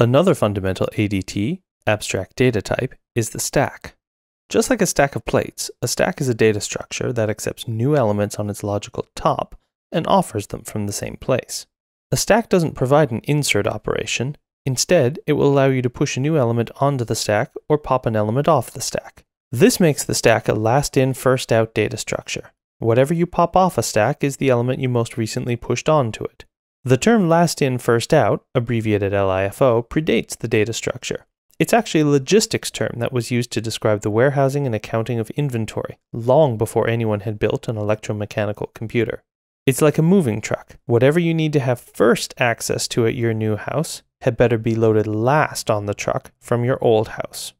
Another fundamental ADT, abstract data type, is the stack. Just like a stack of plates, a stack is a data structure that accepts new elements on its logical top and offers them from the same place. A stack doesn't provide an insert operation. Instead, it will allow you to push a new element onto the stack or pop an element off the stack. This makes the stack a last in, first out data structure. Whatever you pop off a stack is the element you most recently pushed onto it. The term last in, first out, abbreviated LIFO, predates the data structure. It's actually a logistics term that was used to describe the warehousing and accounting of inventory, long before anyone had built an electromechanical computer. It's like a moving truck. Whatever you need to have first access to at your new house had better be loaded last on the truck from your old house.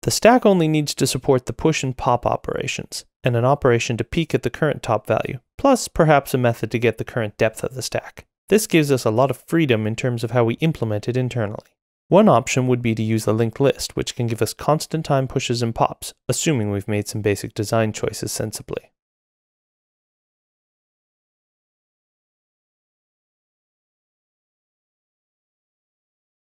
The stack only needs to support the push and pop operations, and an operation to peek at the current top value, plus perhaps a method to get the current depth of the stack. This gives us a lot of freedom in terms of how we implement it internally. One option would be to use the linked list, which can give us constant time pushes and pops, assuming we've made some basic design choices sensibly.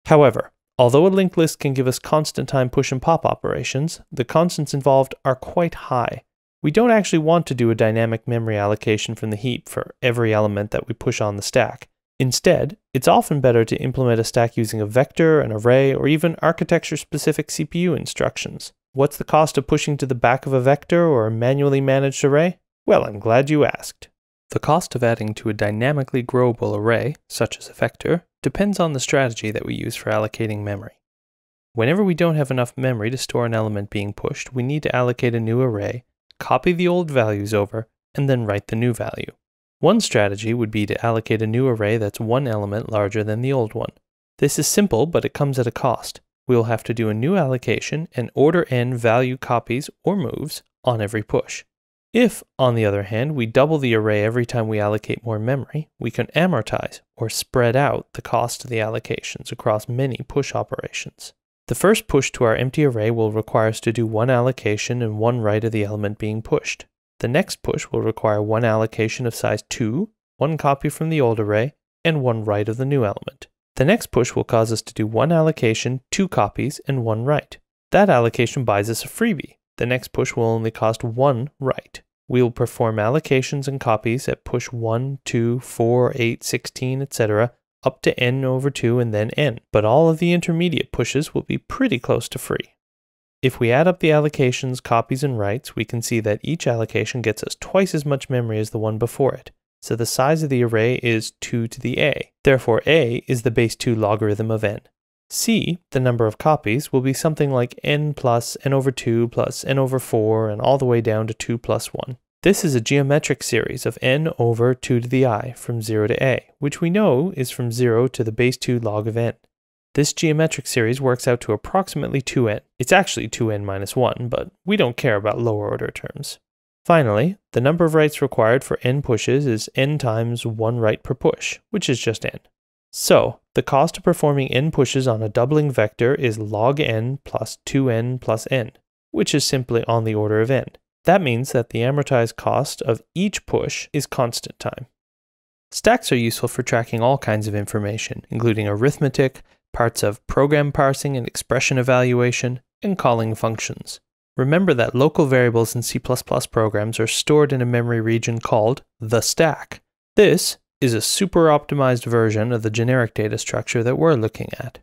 However, although a linked list can give us constant time push and pop operations, the constants involved are quite high. We don't actually want to do a dynamic memory allocation from the heap for every element that we push on the stack. Instead, it's often better to implement a stack using a vector, an array, or even architecture-specific CPU instructions. What's the cost of pushing to the back of a vector or a manually managed array? Well, I'm glad you asked. The cost of adding to a dynamically growable array, such as a vector, depends on the strategy that we use for allocating memory. Whenever we don't have enough memory to store an element being pushed, we need to allocate a new array, copy the old values over, and then write the new value. One strategy would be to allocate a new array that's one element larger than the old one. This is simple, but it comes at a cost. We will have to do a new allocation and order n value copies or moves on every push. If, on the other hand, we double the array every time we allocate more memory, we can amortize or spread out the cost of the allocations across many push operations. The first push to our empty array will require us to do one allocation and one write of the element being pushed. The next push will require one allocation of size 2, one copy from the old array, and one write of the new element. The next push will cause us to do one allocation, two copies, and one write. That allocation buys us a freebie, the next push will only cost one write. We will perform allocations and copies at push 1, 2, 4, 8, 16, etc. up to n over 2 and then n, but all of the intermediate pushes will be pretty close to free. If we add up the allocations, copies, and writes, we can see that each allocation gets us twice as much memory as the one before it. So the size of the array is 2 to the a. Therefore a is the base 2 logarithm of n. C, the number of copies, will be something like n plus n over 2 plus n over 4 and all the way down to 2 plus 1. This is a geometric series of n over 2 to the i from 0 to a, which we know is from 0 to the base 2 log of n. This geometric series works out to approximately 2n. It's actually 2n minus 1, but we don't care about lower order terms. Finally, the number of writes required for n pushes is n times 1 write per push, which is just n. So, the cost of performing n pushes on a doubling vector is log n plus 2n plus n, which is simply on the order of n. That means that the amortized cost of each push is constant time. Stacks are useful for tracking all kinds of information, including arithmetic, parts of program parsing and expression evaluation, and calling functions. Remember that local variables in C++ programs are stored in a memory region called the stack. This is a super optimized version of the generic data structure that we're looking at.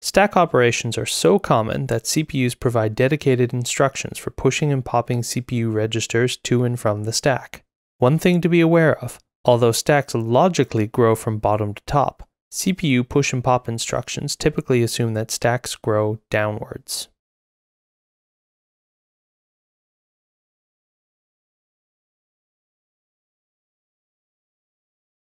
Stack operations are so common that CPUs provide dedicated instructions for pushing and popping CPU registers to and from the stack. One thing to be aware of, although stacks logically grow from bottom to top, CPU push and pop instructions typically assume that stacks grow downwards.